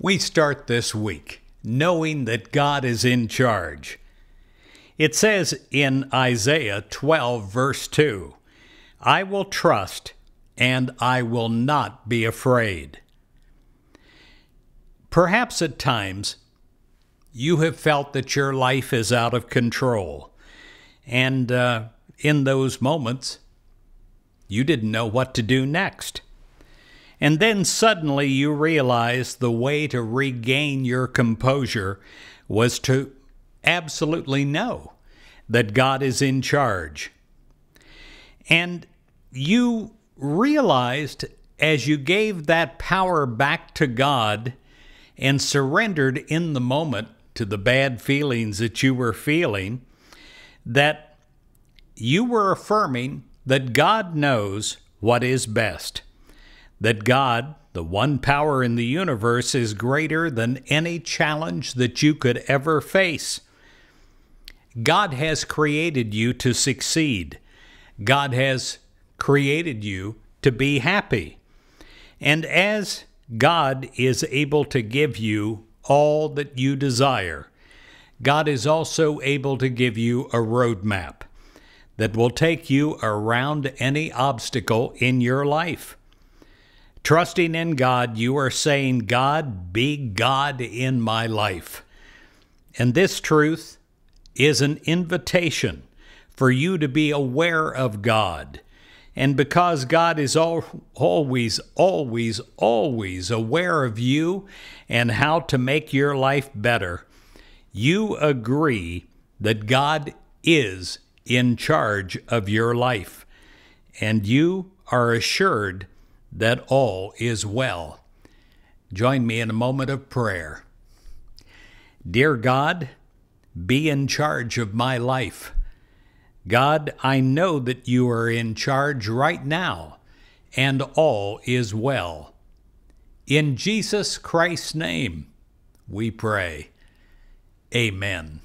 We start this week knowing that God is in charge. It says in Isaiah 12, verse 2 I will trust and I will not be afraid. Perhaps at times you have felt that your life is out of control, and uh, in those moments, you didn't know what to do next. And then suddenly you realize the way to regain your composure was to absolutely know that God is in charge. And you realized as you gave that power back to God and surrendered in the moment to the bad feelings that you were feeling, that you were affirming that God knows what is best, that God, the one power in the universe, is greater than any challenge that you could ever face. God has created you to succeed. God has created you to be happy. And as God is able to give you all that you desire, God is also able to give you a roadmap that will take you around any obstacle in your life. Trusting in God, you are saying, God, be God in my life. And this truth is an invitation for you to be aware of God. And because God is all, always, always, always aware of you and how to make your life better, you agree that God is in charge of your life, and you are assured that all is well. Join me in a moment of prayer. Dear God, be in charge of my life. God, I know that you are in charge right now, and all is well. In Jesus Christ's name, we pray. Amen.